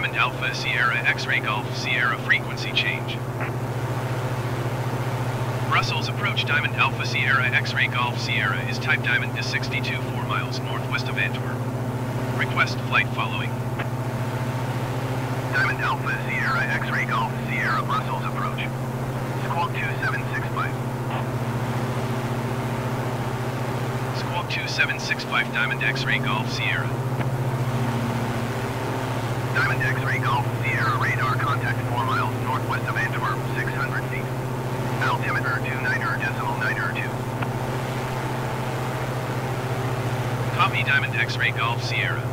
Diamond Alpha Sierra X-Ray Golf Sierra frequency change. Brussels approach Diamond Alpha Sierra X-Ray Golf Sierra is type Diamond is 62 4 miles northwest of Antwerp. Request flight following. Diamond Alpha Sierra X-Ray Golf Sierra Brussels approach. Squawk 2765. Squawk 2765 Diamond X-Ray Golf Sierra. Diamond X-Ray Radar contact 4 miles northwest of Antwerp, 600 feet. Altimeter 29er decimal 9er 2. Copy Diamond X-Ray Golf Sierra.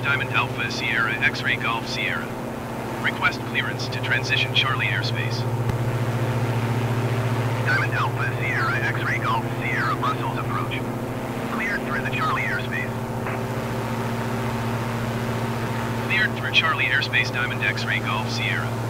Diamond Alpha Sierra X-ray Golf Sierra. Request clearance to transition Charlie airspace. Diamond Alpha Sierra X-ray Golf Sierra Brussels approach. Cleared through the Charlie airspace. Cleared through Charlie airspace Diamond X-ray Golf Sierra.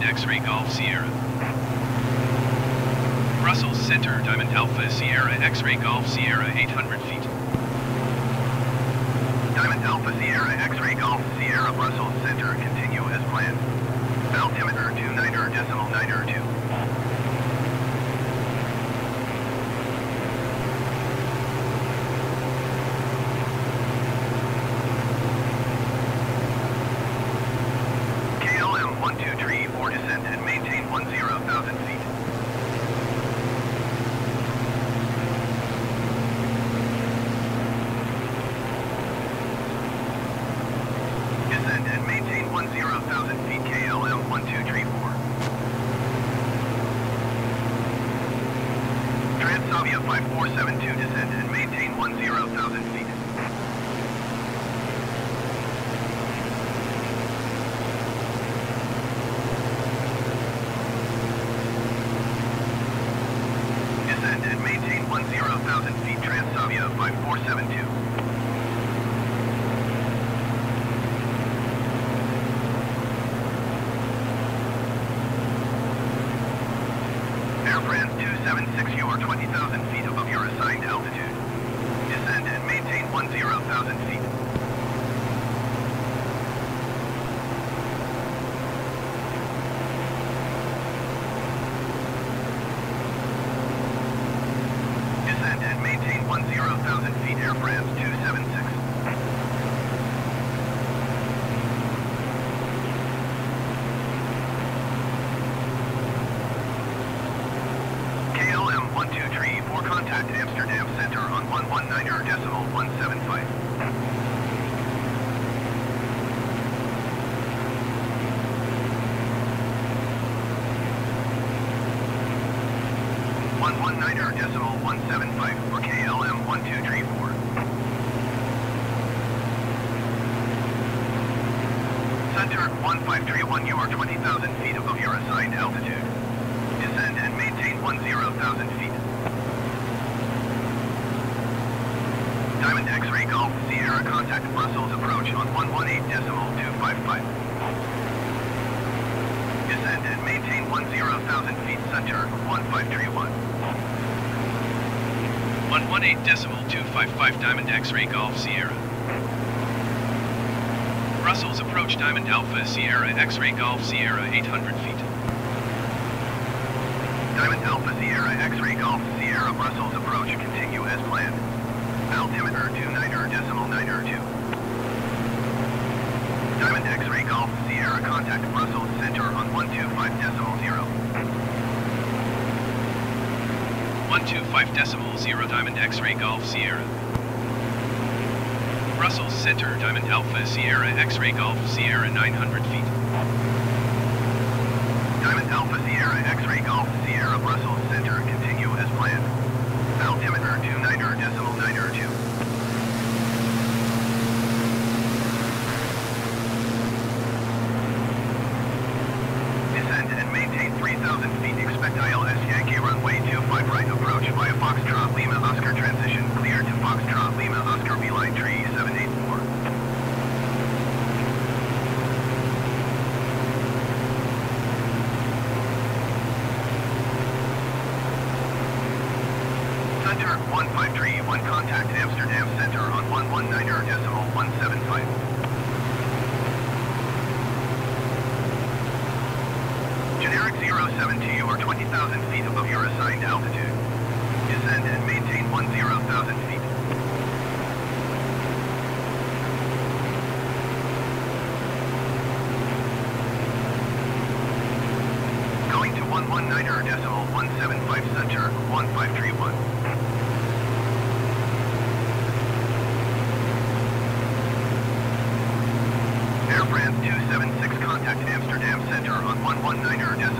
Diamond X-Ray Golf Sierra. Brussels Center, Diamond Alpha Sierra X-Ray Golf Sierra 800 feet. Diamond Alpha Sierra X-Ray Golf Sierra Brussels Center continue as planned. Altimeter 29er decimal 9er 2. KLM 123 for descent and maintain 10,000 feet. Descend and maintain 10,000 feet KLM 1234. Transavia 5472 descend and maintain 10,000 feet. Descend and maintain 10,000 feet Transavia 5472. Air France 276, you are 20,000 feet above your assigned altitude. Descend and maintain 10,000 feet. Descend and maintain 10,000 feet Air France 276. KLM 123 for contact Amsterdam Center on 119er decimal 175. One one decimal one seven five for KLM one two three four. Center one five three one. You are twenty thousand feet above your assigned altitude. Descend and maintain one zero thousand feet. Diamond X-ray Golf Sierra contact Brussels approach on 118 decimal 255. Descend and maintain 10,000 feet center 1531. 118 decimal 255 Diamond X-Ray Golf Sierra. Brussels approach Diamond Alpha Sierra X-Ray Golf Sierra 800 feet. Diamond Alpha Sierra X-ray Golf Sierra Brussels approach continue as planned. Altimeter 29er decimal 9er 2. Diamond X-ray Golf Sierra contact Brussels center on 125 decimal 0. 125 decimal 0 Diamond X-Ray Golf Sierra. Brussels Center, Diamond Alpha Sierra X-Ray Golf Sierra 900 feet. Diamond Alpha Sierra X-ray Golf Sierra Brussels center continue as planned. Altimeter 29er decimal 9er 2. Descend and maintain 3,000 feet. Expect ILS Yankee runway 25 right approach via Foxtrot Lima Oscar transition clear to Foxtrot Lima Oscar V-line tree 784. Center 153, one contact Amsterdam Center on 119er decimal 175. Generic 072, you are 20,000 feet above your assigned altitude. Descend and maintain 10,000 feet. Going to 119er decimal 175 center 1531. Air France 276 contact Amsterdam Center on 119er decimal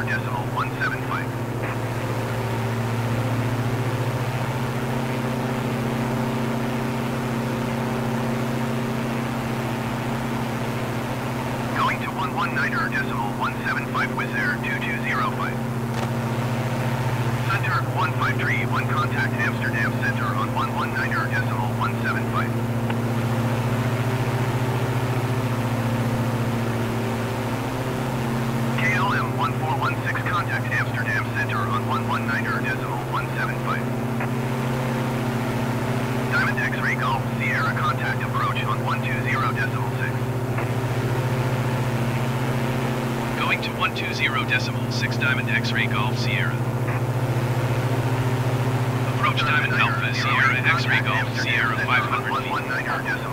20 decimal 6 Diamond X-ray Golf Sierra. Approach Diamond Alpha Sierra X-ray Golf Sierra 500 feet.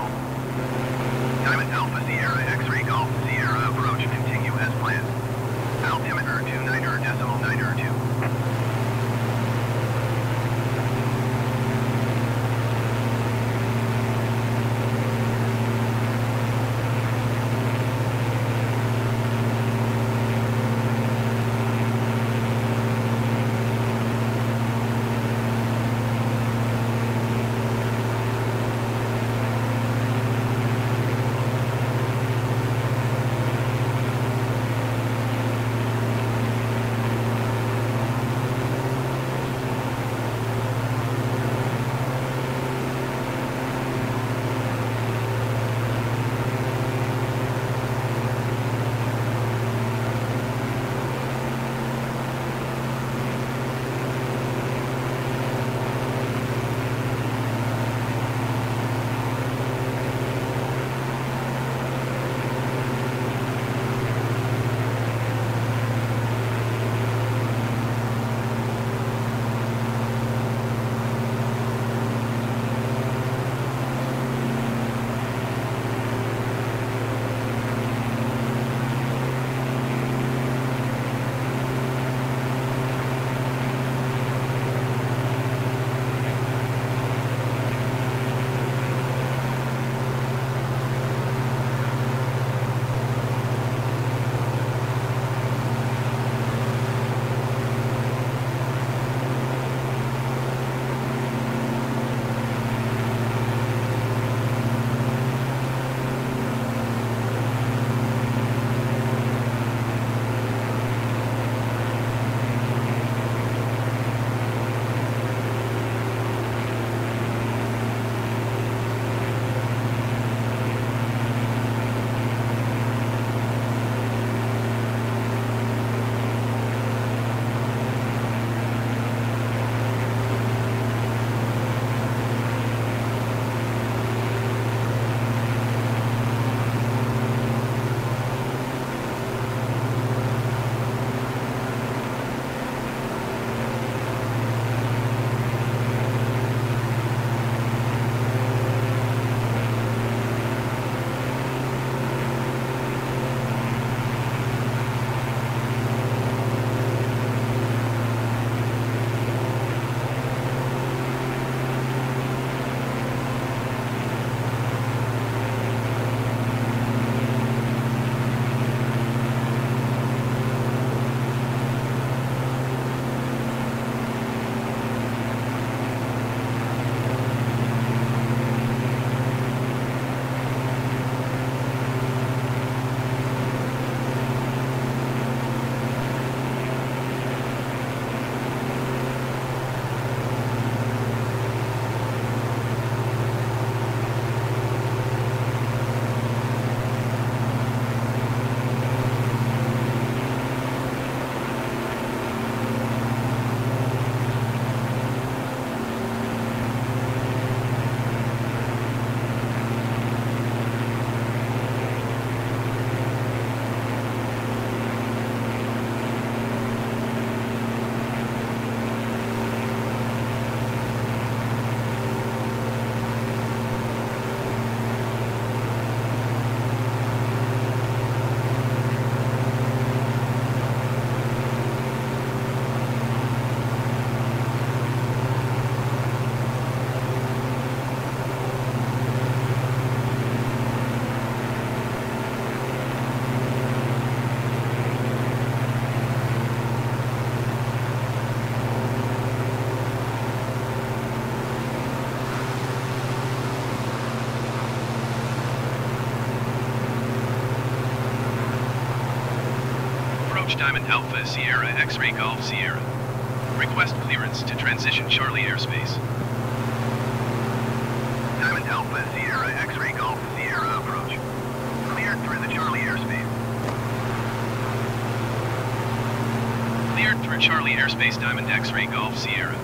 Diamond Alpha Sierra X-Ray Golf Sierra. Request clearance to transition Charlie airspace. Diamond Alpha Sierra X-Ray Golf Sierra approach. Cleared through the Charlie airspace. Cleared through Charlie airspace Diamond X-Ray Golf Sierra.